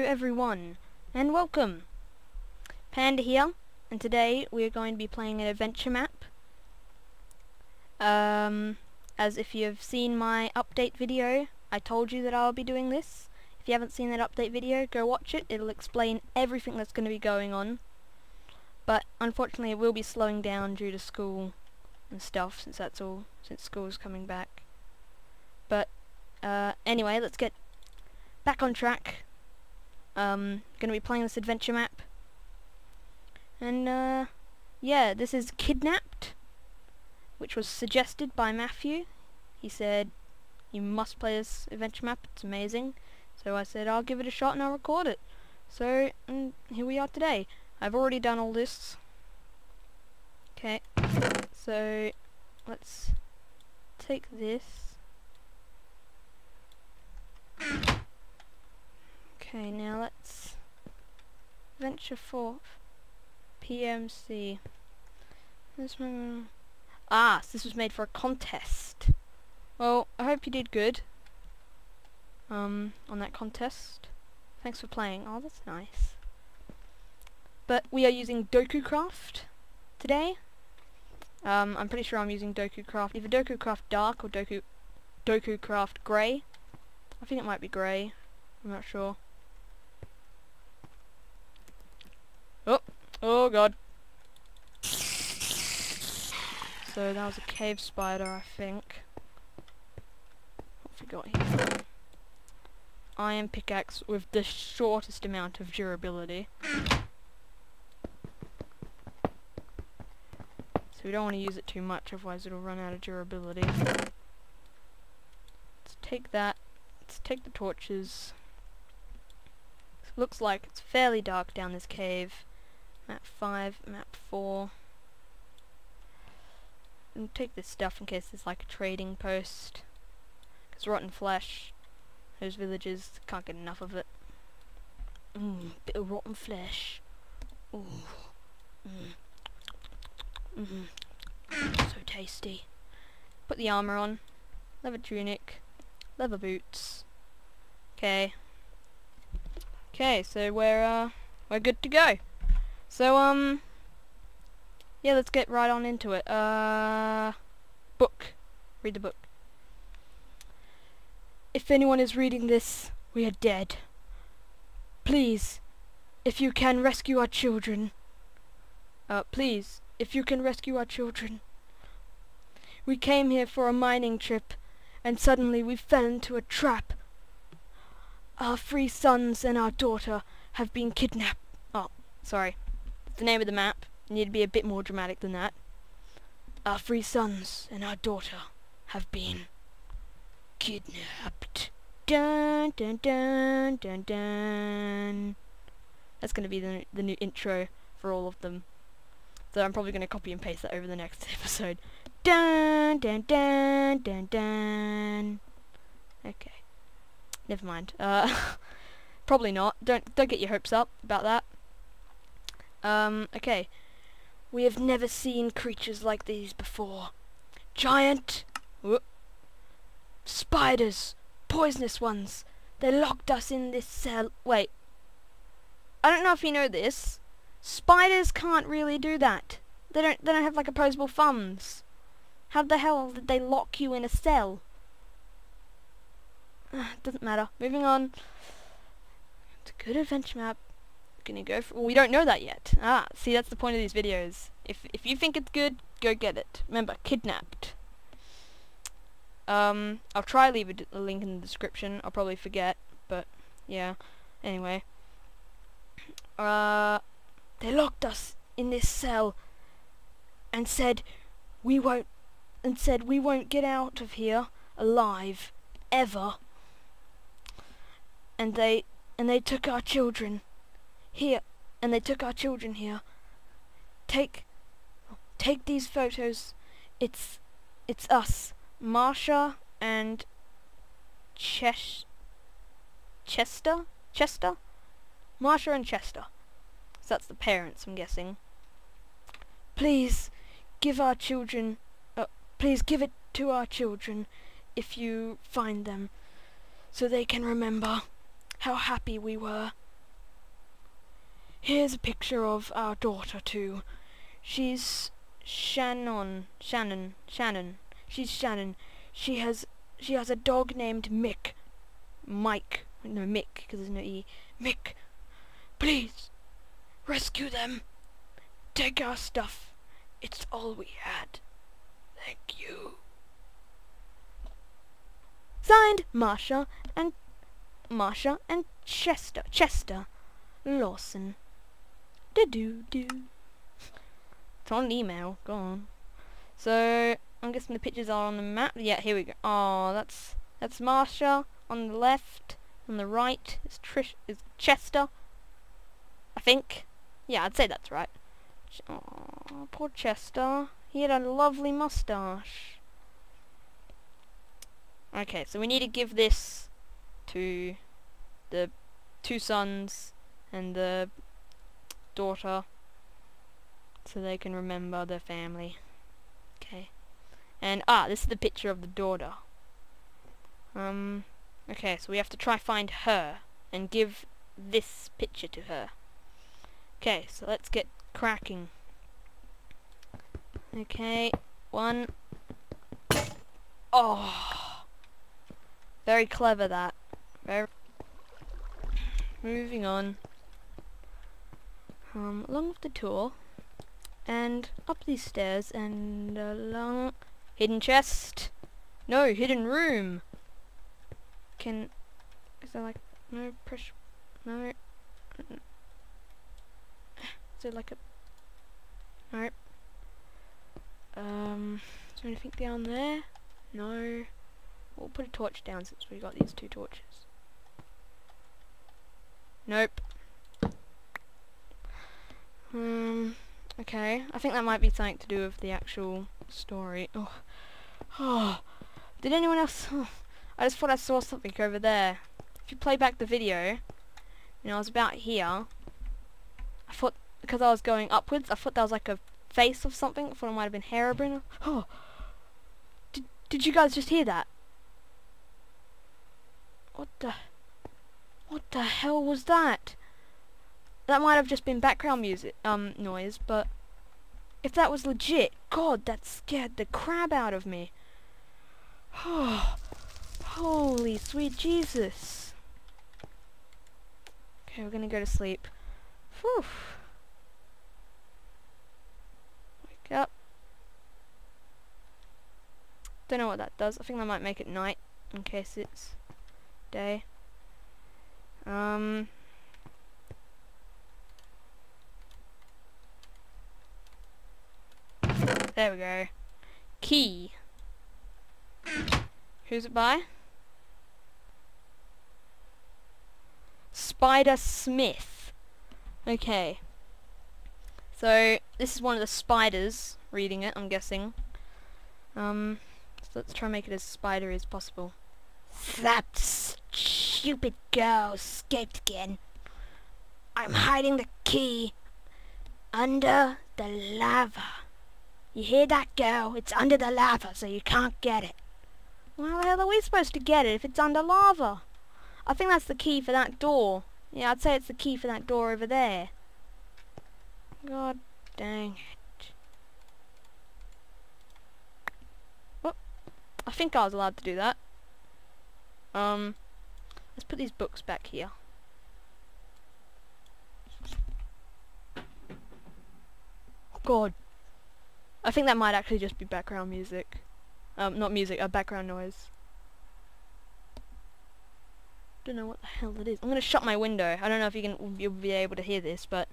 everyone, and welcome. Panda here, and today we are going to be playing an adventure map. Um, as if you've seen my update video, I told you that I'll be doing this. If you haven't seen that update video, go watch it. It'll explain everything that's going to be going on. But unfortunately it will be slowing down due to school and stuff, since that's all, since school's coming back. But, uh, anyway, let's get back on track. Um, gonna be playing this adventure map. And, uh, yeah, this is Kidnapped, which was suggested by Matthew. He said, you must play this adventure map, it's amazing. So I said, I'll give it a shot and I'll record it. So, and here we are today. I've already done all this. Okay, so, let's take this. Okay, now let's venture forth. PMC. This one. Ah, so this was made for a contest. Well, I hope you did good. Um, on that contest. Thanks for playing. Oh, that's nice. But we are using DokuCraft today. Um, I'm pretty sure I'm using DokuCraft, either DokuCraft Dark or Doku DokuCraft Grey. I think it might be grey. I'm not sure. Oh, oh god. So that was a cave spider, I think. What have we got here? Iron pickaxe with the shortest amount of durability. So we don't want to use it too much, otherwise it'll run out of durability. Let's take that. Let's take the torches. Looks like it's fairly dark down this cave. Map 5, map 4. And take this stuff in case there's like a trading post. Because rotten flesh, those villagers can't get enough of it. Mmm, bit of rotten flesh. Ooh. Mmm. Mmm. So tasty. Put the armor on. Leather tunic. Leather boots. Okay. Okay, so we're uh we're good to go. So um yeah, let's get right on into it. Uh book. Read the book. If anyone is reading this, we are dead. Please, if you can rescue our children. Uh please, if you can rescue our children. We came here for a mining trip and suddenly we fell into a trap. Our three sons and our daughter have been kidnapped. Oh, sorry. The name of the map. Need to be a bit more dramatic than that. Our three sons and our daughter have been kidnapped. Dun dun dun dun dun. That's going to be the, the new intro for all of them. So I'm probably going to copy and paste that over the next episode. Dun dun dun dun dun. Okay. Never mind. Uh, probably not. Don't don't get your hopes up about that. Um. Okay. We have never seen creatures like these before. Giant. Whoop, spiders. Poisonous ones. They locked us in this cell. Wait. I don't know if you know this. Spiders can't really do that. They don't. They don't have like opposable thumbs. How the hell did they lock you in a cell? Doesn't matter. Moving on. It's a good adventure map. Gonna go for. Well, we don't know that yet. Ah, see, that's the point of these videos. If if you think it's good, go get it. Remember, kidnapped. Um, I'll try leave a, a link in the description. I'll probably forget, but yeah. Anyway. Uh, they locked us in this cell and said we won't and said we won't get out of here alive ever and they and they took our children here and they took our children here. Take take these photos. It's it's us Marsha and Chesh Chester? Chester? Marsha and Chester. So that's the parents I'm guessing. Please give our children uh, Please give it to our children if you find them, so they can remember how happy we were here's a picture of our daughter too. She's Shannon, Shannon, Shannon. She's Shannon. She has she has a dog named Mick. Mike. No, Mick, because there's no E. Mick, please, rescue them. Take our stuff. It's all we had. Thank you. Signed, Marsha and Marsha and Chester. Chester Lawson. Do do do. It's on email. Go on. So I'm guessing the pictures are on the map. Yeah, here we go. Oh, that's that's Marsha on the left. On the right is Trish is Chester. I think. Yeah, I'd say that's right. Oh, poor Chester. He had a lovely mustache. Okay, so we need to give this to the two sons and the daughter so they can remember their family. Okay. And, ah, this is the picture of the daughter. Um, okay, so we have to try find her and give this picture to her. Okay, so let's get cracking. Okay, one. Oh, very clever that. Very. Moving on. Um, along with the tour, and up these stairs, and along hidden chest. No, hidden room. Can is there like no pressure? No. Is there like a no? Um, is there anything down there? No. We'll put a torch down since we got these two torches. Nope. Um, okay. I think that might be something to do with the actual story. Oh. Oh. Did anyone else... Oh, I just thought I saw something over there. If you play back the video, you know, I was about here. I thought, because I was going upwards, I thought that was like a face of something. I thought it might have been Herobrine. Oh. Did, did you guys just hear that? What the... What the hell was that? That might have just been background music, um, noise, but if that was legit, God, that scared the crap out of me. Oh, holy sweet Jesus. Okay, we're gonna go to sleep. Whew. Wake up. Don't know what that does. I think that might make it night in case it's day. Um. There we go. Key. Who's it by? Spider Smith. Okay. So, this is one of the spiders reading it, I'm guessing. Um, so let's try and make it as spidery as possible. That stupid girl escaped again. I'm hiding the key under the lava. You hear that, girl? It's under the lava, so you can't get it. Well, how the hell are we supposed to get it if it's under lava? I think that's the key for that door. Yeah, I'd say it's the key for that door over there. God dang it. Oh, I think I was allowed to do that. Um, let's put these books back here. God. I think that might actually just be background music. Um, not music, uh, background noise. Don't know what the hell it is. I'm gonna shut my window. I don't know if you can you'll be able to hear this, but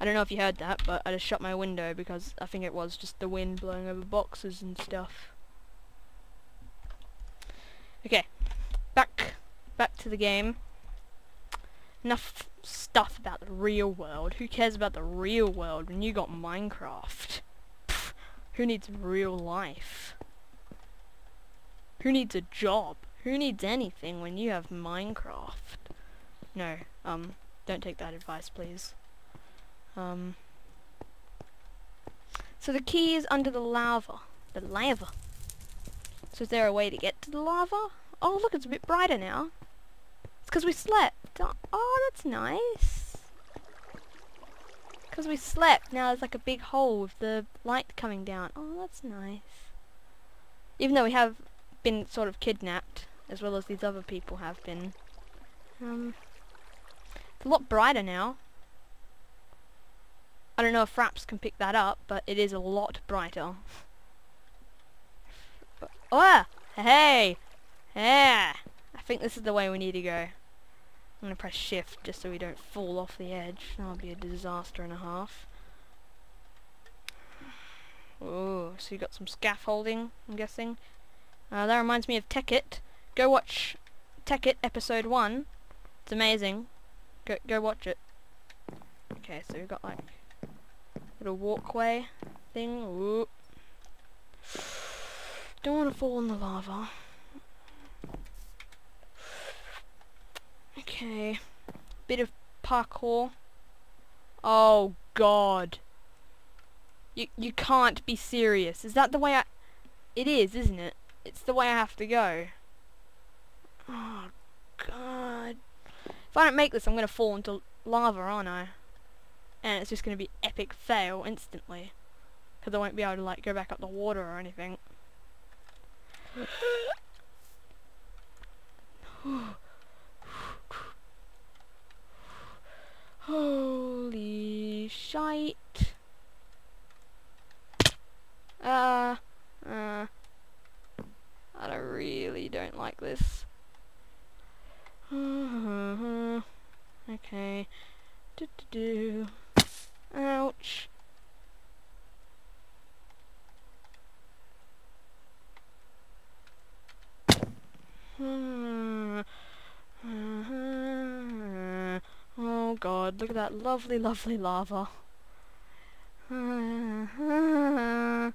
I don't know if you heard that, but I just shut my window because I think it was just the wind blowing over boxes and stuff. Okay, back back to the game. Enough stuff about the real world. Who cares about the real world when you got Minecraft? Pfft, who needs real life? Who needs a job? Who needs anything when you have Minecraft? No, um, don't take that advice, please. Um, so the key is under the lava. The lava. So is there a way to get to the lava? Oh, look, it's a bit brighter now. It's because we slept. Oh, that's nice. Because we slept, now there's like a big hole with the light coming down. Oh, that's nice. Even though we have been sort of kidnapped, as well as these other people have been. Um, it's a lot brighter now. I don't know if Fraps can pick that up, but it is a lot brighter. oh! Hey! Yeah! I think this is the way we need to go. I'm gonna press shift just so we don't fall off the edge. That'll be a disaster and a half. Oh, so you got some scaffolding, I'm guessing. Uh, that reminds me of Tekkit. Go watch Tekkit episode 1. It's amazing. Go, go watch it. Okay, so we've got like a little walkway thing. Ooh. Don't want to fall in the lava. Okay. Bit of parkour. Oh god. You you can't be serious. Is that the way I It is, isn't it? It's the way I have to go. Oh god. If I don't make this I'm gonna fall into lava, aren't I? And it's just gonna be epic fail instantly. Because I won't be able to like go back up the water or anything. Oh, Holy shite. Uh, uh, I don't really don't like this. okay. Do do do. Ouch. God, look at that lovely, lovely lava. it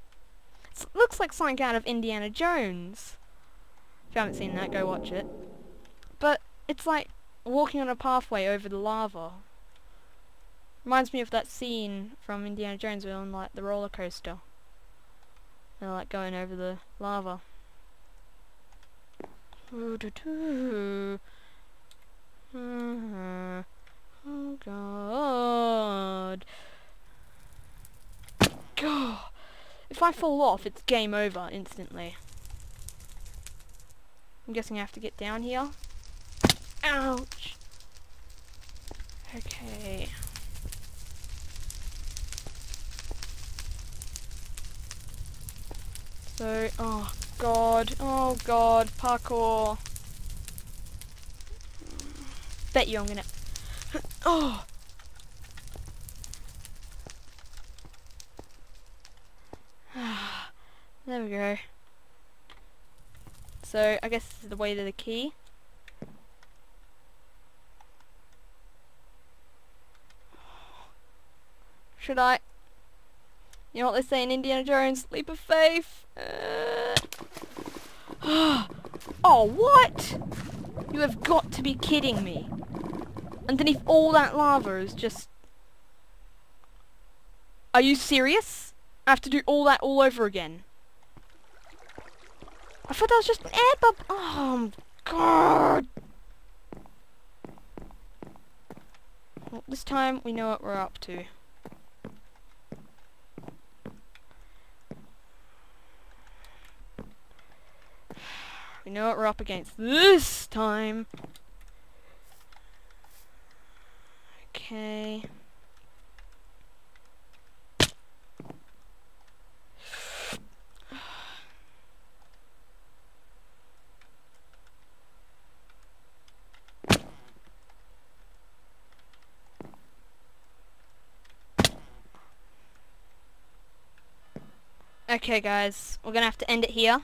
looks like something out of Indiana Jones. If you haven't seen that, go watch it. But it's like walking on a pathway over the lava. Reminds me of that scene from Indiana Jones where on like the roller coaster. They're like going over the lava. Ooh, doo -doo. -huh. Oh god. God. If I fall off, it's game over instantly. I'm guessing I have to get down here. Ouch. Okay. So, oh god, oh god, parkour. Bet you I'm gonna Oh! there we go. So, I guess this is the way to the key. Should I? You know what they say in Indiana Jones? Leap of faith. Uh. oh, what? You have got to be kidding me. Underneath all that lava is just... Are you serious? I have to do all that all over again. I thought that was just an air bubble. Oh, God. Well, this time we know what we're up to. We know what we're up against this time. Okay. Okay guys, we're gonna have to end it here.